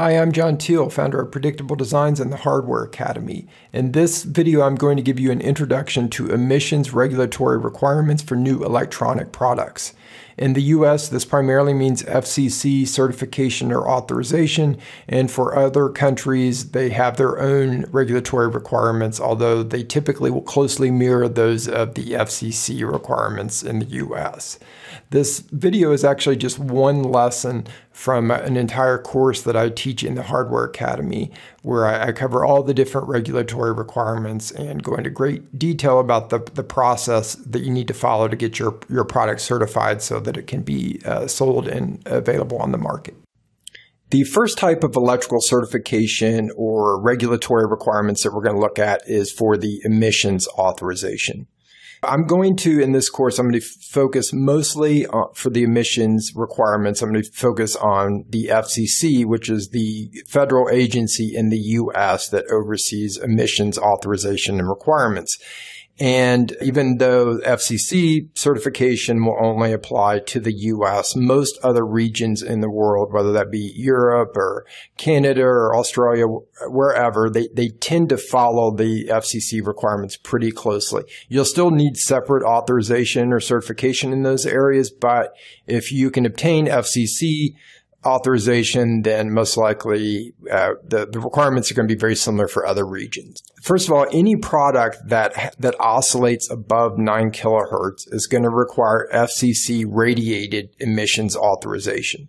Hi, I'm John Teel, founder of Predictable Designs and the Hardware Academy. In this video, I'm going to give you an introduction to emissions regulatory requirements for new electronic products. In the US, this primarily means FCC certification or authorization, and for other countries, they have their own regulatory requirements, although they typically will closely mirror those of the FCC requirements in the US. This video is actually just one lesson from an entire course that I teach in the Hardware Academy, where I, cover all the different regulatory requirements and go into great detail about the, the process that you need to follow to get your, your product certified so that it can be uh, sold and available on the market. The first type of electrical certification or regulatory requirements that we're going to look at is for the emissions authorization. I'm going to, in this course, I'm going to focus mostly on, for the emissions requirements. I'm going to focus on the FCC, which is the federal agency in the U.S. that oversees emissions authorization and requirements. And even though FCC certification will only apply to the US, most other regions in the world, whether that be Europe or Canada or Australia, wherever, they, they tend to follow the FCC requirements pretty closely. You'll still need separate authorization or certification in those areas, but if you can obtain FCC authorization, then most likely uh, the, the requirements are going to be very similar for other regions. First of all, any product that that oscillates above 9 kilohertz is going to require FCC radiated emissions authorization.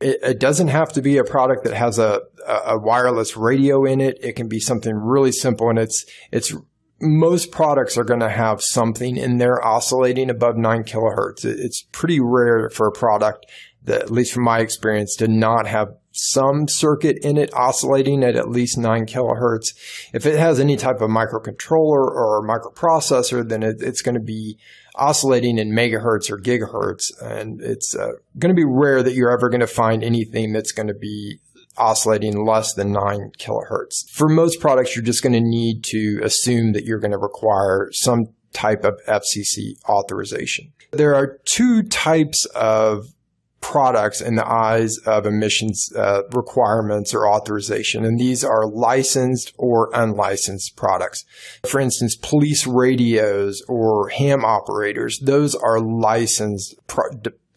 It, it, doesn't have to be a product that has a, a wireless radio in it. It can be something really simple, and it's it's most products are going to have something in there oscillating above 9 kilohertz. It's pretty rare for a product that, at least from my experience, to not have some circuit in it oscillating at at least 9 kilohertz. If it has any type of microcontroller or microprocessor, then it, it's going to be oscillating in megahertz or gigahertz. And it's uh, going to be rare that you're ever going to find anything that's going to be oscillating less than 9 kilohertz. For most products, you're just going to need to assume that you're going to require some type of FCC authorization. There are two types of products in the eyes of emissions uh, requirements or authorization, and these are licensed or unlicensed products. For instance, police radios or ham operators; those are licensed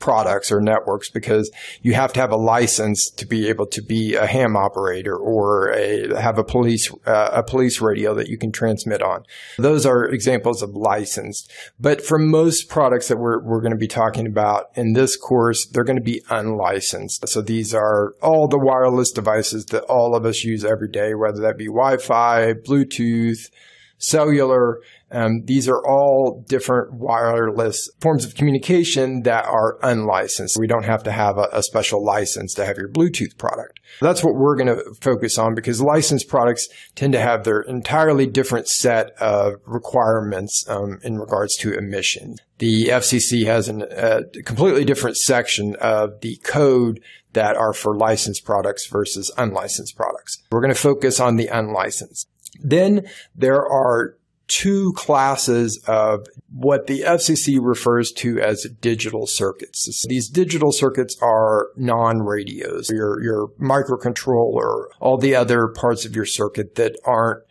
products or networks because you have to have a license to be able to be a ham operator or a, have a police uh, a police radio that you can transmit on. Those are examples of licensed. But for most products that we're we're going to be talking about in this course, they're going to be unlicensed. So these are all the wireless devices that all of us use every day, whether that be Wi-Fi, Bluetooth, cellular. Um, these are all different wireless forms of communication that are unlicensed. We don't have to have a, a special license to have your Bluetooth product. That's what we're going to focus on because licensed products tend to have their entirely different set of requirements um, in regards to emission. The FCC has an, a completely different section of the code that are for licensed products versus unlicensed products. We're going to focus on the unlicensed. Then there are two classes of what the FCC refers to as digital circuits. So these digital circuits are non-radios, your, your microcontroller, all the other parts of your circuit that aren't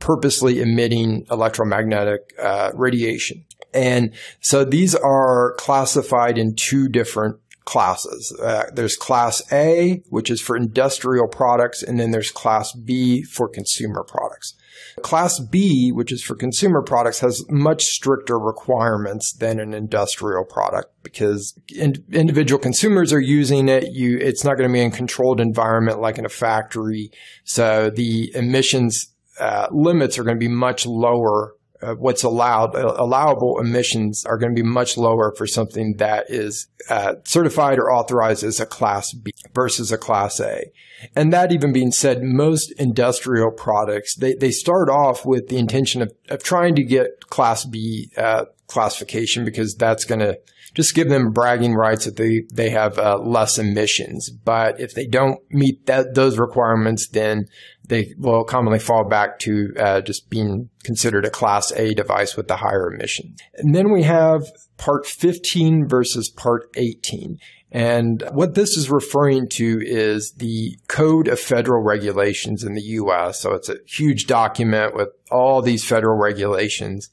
purposely emitting electromagnetic uh, radiation. And so these are classified in two different classes. Uh, there's class A, which is for industrial products, and then there's class B for consumer products. Class B, which is for consumer products, has much stricter requirements than an industrial product because in, individual consumers are using it. You, it's not going to be in a controlled environment like in a factory. So the emissions uh, limits are going to be much lower uh, what's allowed, uh, allowable emissions are going to be much lower for something that is uh, certified or authorized as a class B versus a class A. And that even being said, most industrial products, they, they start off with the intention of, of trying to get class B uh, classification because that's going to just give them bragging rights that they, they have uh, less emissions. But if they don't meet that, those requirements, then they will commonly fall back to uh, just being considered a class A device with the higher emissions. And then we have part 15 versus part 18. And what this is referring to is the Code of Federal Regulations in the US. So it's a huge document with all these federal regulations.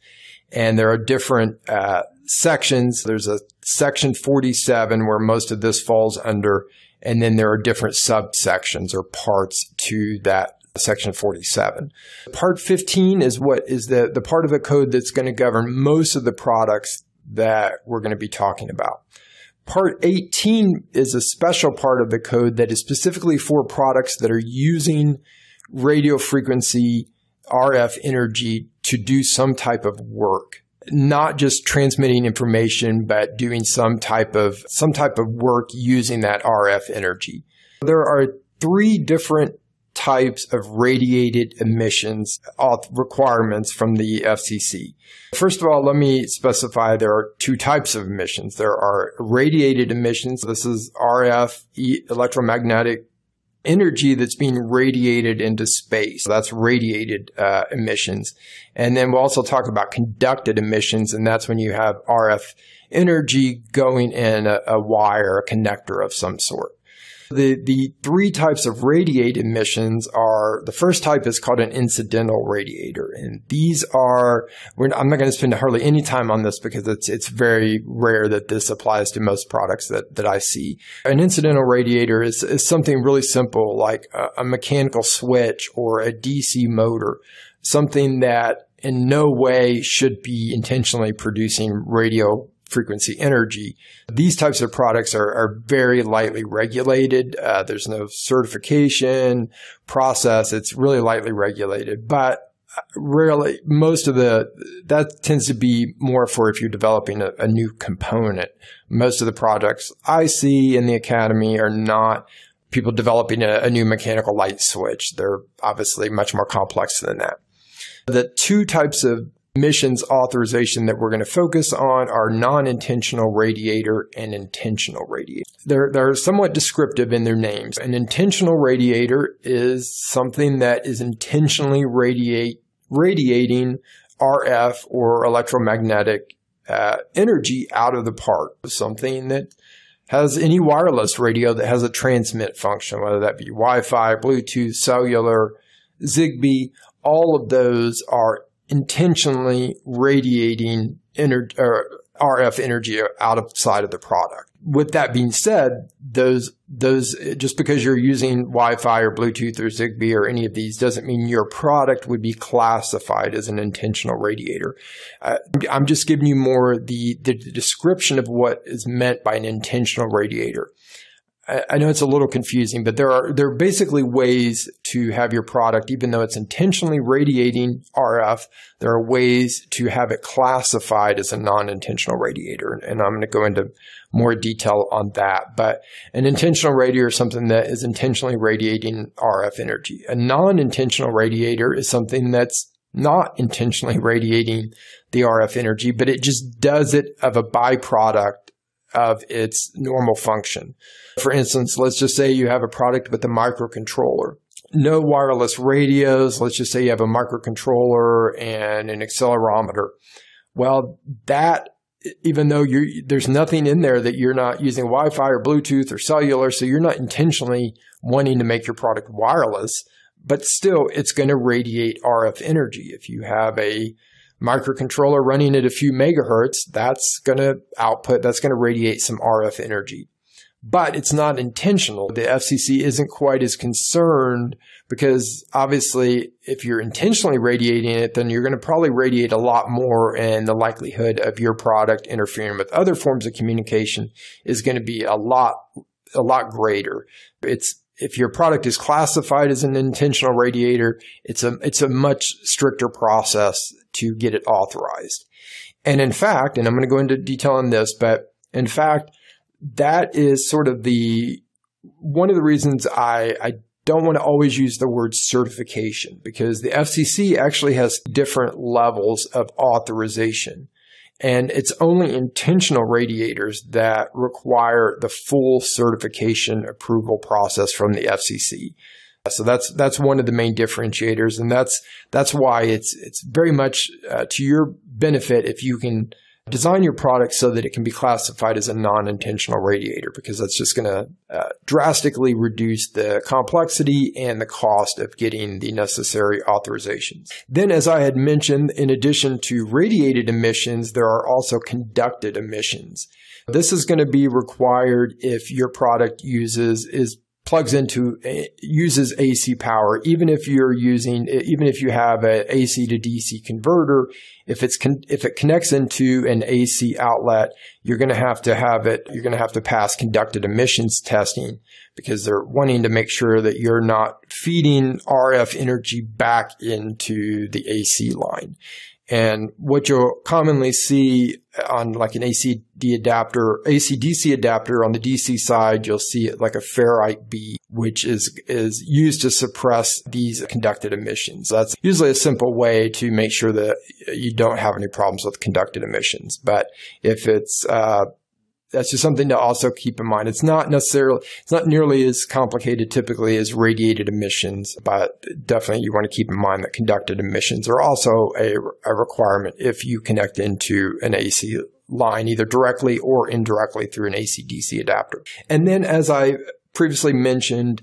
And there are different uh, sections. There's a section 47 where most of this falls under. And then there are different subsections or parts to that section 47. Part 15 is what is the, the part of the code that's going to govern most of the products that we're going to be talking about. Part 18 is a special part of the code that is specifically for products that are using radio frequency RF energy to do some type of work. Not just transmitting information, but doing some type of, some type of work using that RF energy. There are three different types of radiated emissions uh, requirements from the FCC. First of all, let me specify there are two types of emissions. There are radiated emissions. This is RF, electromagnetic energy that's being radiated into space. That's radiated uh, emissions. And then we'll also talk about conducted emissions, and that's when you have RF energy going in a, a wire, a connector of some sort. The, the three types of radiate emissions are, the first type is called an incidental radiator. And these are, I'm not going to spend hardly any time on this because it's, it's very rare that this applies to most products that, that I see. An incidental radiator is, is something really simple like a, a mechanical switch or a DC motor, something that in no way should be intentionally producing radio frequency energy. These types of products are, are very lightly regulated. Uh, there's no certification process. It's really lightly regulated, but rarely most of the that tends to be more for if you're developing a, a new component. Most of the projects I see in the academy are not people developing a, a new mechanical light switch. They're obviously much more complex than that. The two types of emissions authorization that we're going to focus on are non-intentional radiator and intentional radiator. They're, they're somewhat descriptive in their names. An intentional radiator is something that is intentionally radiate, radiating RF or electromagnetic uh, energy out of the part. Something that has any wireless radio that has a transmit function, whether that be Wi-Fi, Bluetooth, cellular, Zigbee, all of those are intentionally radiating ener- RF energy outside of side of the product. With that being said, those those just because you're using Wi-Fi or Bluetooth or Zigbee or any of these doesn't mean your product would be classified as an intentional radiator. Uh, I'm just giving you more the the description of what is meant by an intentional radiator. I know it's a little confusing, but there are there are basically ways to have your product, even though it's intentionally radiating RF, there are ways to have it classified as a non-intentional radiator. And I'm going to go into more detail on that. But an intentional radiator is something that is intentionally radiating RF energy. A non-intentional radiator is something that's not intentionally radiating the RF energy, but it just does it of a byproduct of its normal function. For instance, let's just say you have a product with a microcontroller. No wireless radios. Let's just say you have a microcontroller and an accelerometer. Well, that even though there's nothing in there that you're not using Wi-Fi or Bluetooth or cellular, so you're not intentionally wanting to make your product wireless, but still it's going to radiate RF energy. If you have a microcontroller running at a few megahertz, that's going to output, that's going to radiate some RF energy. But it's not intentional. The FCC isn't quite as concerned because obviously if you're intentionally radiating it, then you're going to probably radiate a lot more and the likelihood of your product interfering with other forms of communication is going to be a lot, a lot greater. It's if your product is classified as an intentional radiator, it's a, it's a much stricter process to get it authorized. And in fact, and I'm going to go into detail on this, but in fact, that is sort of the, one of the reasons I, I don't want to always use the word certification because the FCC actually has different levels of authorization. And it's only intentional radiators that require the full certification approval process from the FCC. So that's that's one of the main differentiators, and that's that's why it's it's very much uh, to your benefit if you can design your product so that it can be classified as a non-intentional radiator because that's just going to uh, drastically reduce the complexity and the cost of getting the necessary authorizations. Then, as I had mentioned, in addition to radiated emissions, there are also conducted emissions. This is going to be required if your product uses is plugs into eh, uses AC power, even if you're using eh, even if you have an AC to DC converter, if it's con- if it connects into an AC outlet, you're going to have to have it. You're going to have to pass conducted emissions testing because they're wanting to make sure that you're not feeding RF energy back into the AC line. And what you'll commonly see on like an ACD adapter, AC-DC adapter on the DC side, you'll see it like a ferrite bead, which is, is used to suppress these conducted emissions. That's usually a simple way to make sure that you don't have any problems with conducted emissions. But if it's, uh, that's just something to also keep in mind. It's not necessarily, it's not nearly as complicated typically as radiated emissions, but definitely you want to keep in mind that conducted emissions are also a, a requirement if you connect into an AC line, either directly or indirectly through an AC DC adapter. And then as I previously mentioned,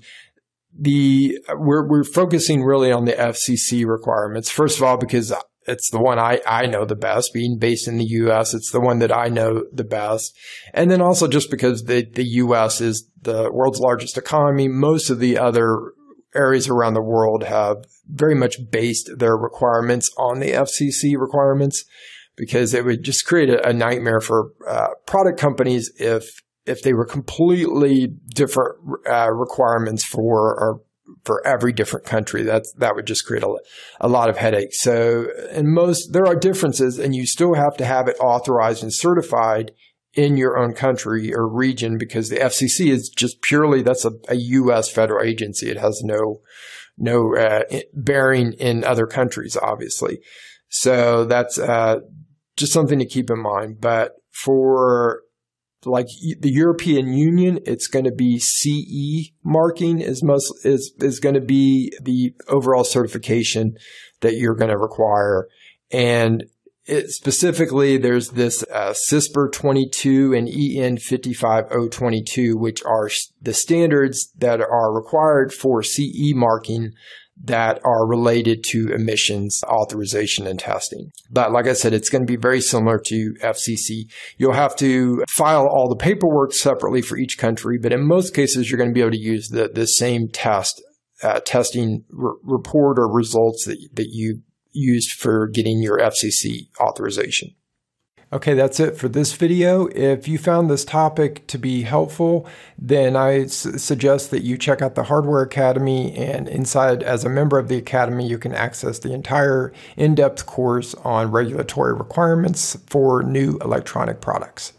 the we're we're focusing really on the FCC requirements. First of all, because it's the one I, I know the best. Being based in the U.S., it's the one that I know the best. And then also just because the, the U.S. is the world's largest economy, most of the other areas around the world have very much based their requirements on the FCC requirements because it would just create a, a nightmare for uh, product companies if if they were completely different uh, requirements for or for every different country. That's, that would just create a, a lot of headaches. So, and most, there are differences and you still have to have it authorized and certified in your own country or region because the FCC is just purely, that's a, a U.S. federal agency. It has no, no, uh, bearing in other countries, obviously. So that's, uh, just something to keep in mind. But for like the European Union, it's going to be CE marking is most is is going to be the overall certification that you're going to require, and it, specifically there's this uh, CISPR 22 and EN 55022, which are the standards that are required for CE marking that are related to emissions authorization and testing. But like I said, it's going to be very similar to FCC. You'll have to file all the paperwork separately for each country, but in most cases, you're going to be able to use the, the same test, uh, testing report or results that, that you used for getting your FCC authorization. Okay, that's it for this video. If you found this topic to be helpful, then I suggest that you check out the Hardware Academy and inside as a member of the Academy, you can access the entire in-depth course on regulatory requirements for new electronic products.